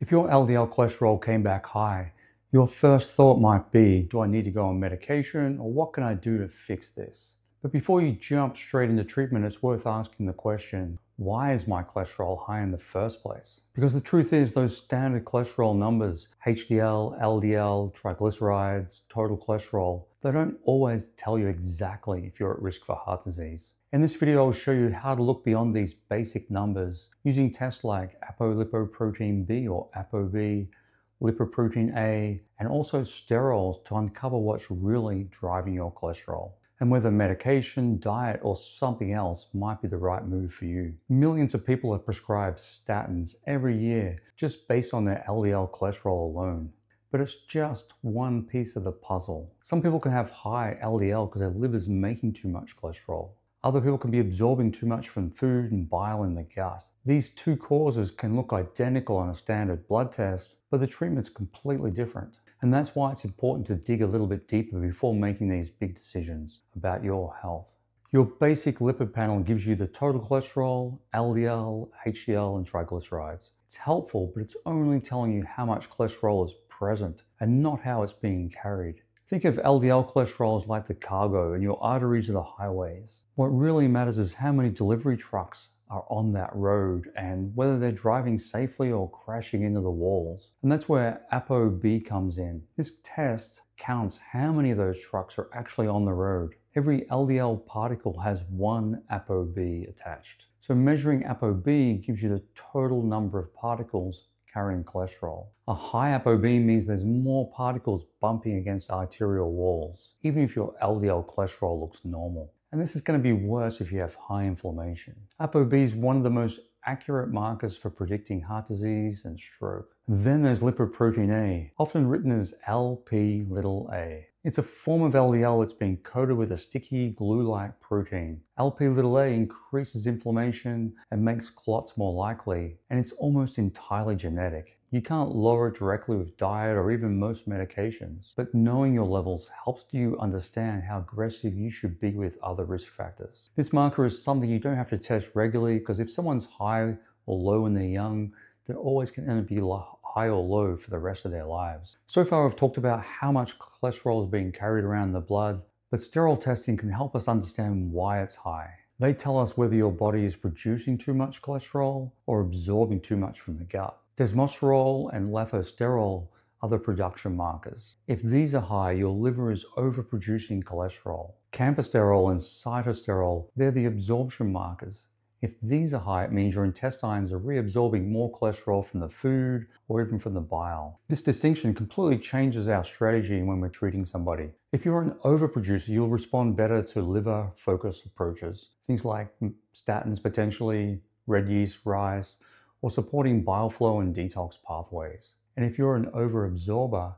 If your LDL cholesterol came back high, your first thought might be, do I need to go on medication or what can I do to fix this? But before you jump straight into treatment, it's worth asking the question, why is my cholesterol high in the first place? Because the truth is those standard cholesterol numbers, HDL, LDL, triglycerides, total cholesterol, they don't always tell you exactly if you're at risk for heart disease. In this video, I'll show you how to look beyond these basic numbers using tests like apolipoprotein B or ApoB, lipoprotein A, and also sterols to uncover what's really driving your cholesterol and whether medication, diet, or something else might be the right move for you. Millions of people are prescribed statins every year just based on their LDL cholesterol alone. But it's just one piece of the puzzle. Some people can have high LDL because their liver's making too much cholesterol. Other people can be absorbing too much from food and bile in the gut. These two causes can look identical on a standard blood test, but the treatment's completely different. And that's why it's important to dig a little bit deeper before making these big decisions about your health. Your basic lipid panel gives you the total cholesterol, LDL, HDL, and triglycerides. It's helpful, but it's only telling you how much cholesterol is present and not how it's being carried. Think of LDL cholesterol as like the cargo and your arteries are the highways. What really matters is how many delivery trucks are on that road and whether they're driving safely or crashing into the walls. And that's where ApoB comes in. This test counts how many of those trucks are actually on the road. Every LDL particle has one ApoB attached. So measuring ApoB gives you the total number of particles carrying cholesterol. A high ApoB means there's more particles bumping against arterial walls, even if your LDL cholesterol looks normal. And this is going to be worse if you have high inflammation. ApoB is one of the most accurate markers for predicting heart disease and stroke. Then there's lipoprotein A, often written as LP little a. It's a form of LDL that's been coated with a sticky glue-like protein. LP little a increases inflammation and makes clots more likely, and it's almost entirely genetic. You can't lower it directly with diet or even most medications, but knowing your levels helps you understand how aggressive you should be with other risk factors. This marker is something you don't have to test regularly because if someone's high or low when they're young, they're always going to be high or low for the rest of their lives. So far I've talked about how much cholesterol is being carried around in the blood, but sterol testing can help us understand why it's high. They tell us whether your body is producing too much cholesterol or absorbing too much from the gut. Desmosterol and lathosterol are the production markers. If these are high, your liver is overproducing cholesterol. Campesterol and sitosterol, they're the absorption markers. If these are high, it means your intestines are reabsorbing more cholesterol from the food or even from the bile. This distinction completely changes our strategy when we're treating somebody. If you're an overproducer, you'll respond better to liver-focused approaches. Things like statins potentially, red yeast, rice, or supporting bile flow and detox pathways. And if you're an overabsorber,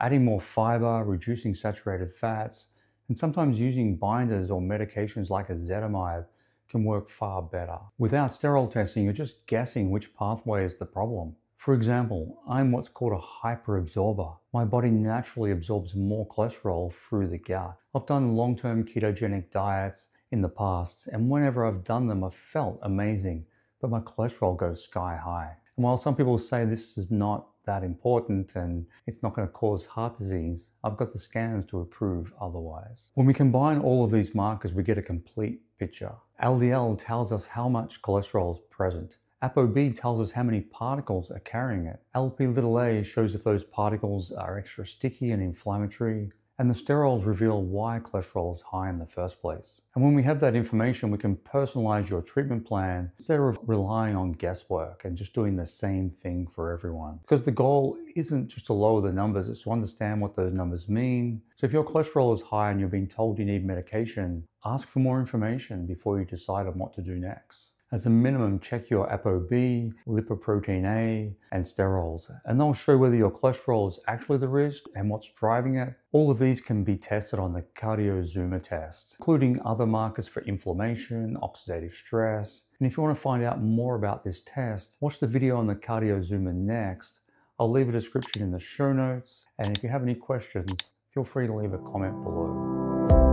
adding more fiber, reducing saturated fats, and sometimes using binders or medications like ezetimibe can work far better. Without sterol testing, you're just guessing which pathway is the problem. For example, I'm what's called a hyperabsorber. My body naturally absorbs more cholesterol through the gut. I've done long-term ketogenic diets in the past, and whenever I've done them, I've felt amazing but my cholesterol goes sky high. And while some people say this is not that important and it's not going to cause heart disease, I've got the scans to prove otherwise. When we combine all of these markers, we get a complete picture. LDL tells us how much cholesterol is present. ApoB tells us how many particles are carrying it. LP little a shows if those particles are extra sticky and inflammatory and the sterols reveal why cholesterol is high in the first place. And when we have that information, we can personalize your treatment plan instead of relying on guesswork and just doing the same thing for everyone. Because the goal isn't just to lower the numbers, it's to understand what those numbers mean. So if your cholesterol is high and you're being told you need medication, ask for more information before you decide on what to do next. As a minimum, check your ApoB, lipoprotein A, and sterols, and they'll show whether your cholesterol is actually the risk and what's driving it. All of these can be tested on the CardioZoomer test, including other markers for inflammation, oxidative stress. And if you want to find out more about this test, watch the video on the CardioZoomer next. I'll leave a description in the show notes, and if you have any questions, feel free to leave a comment below.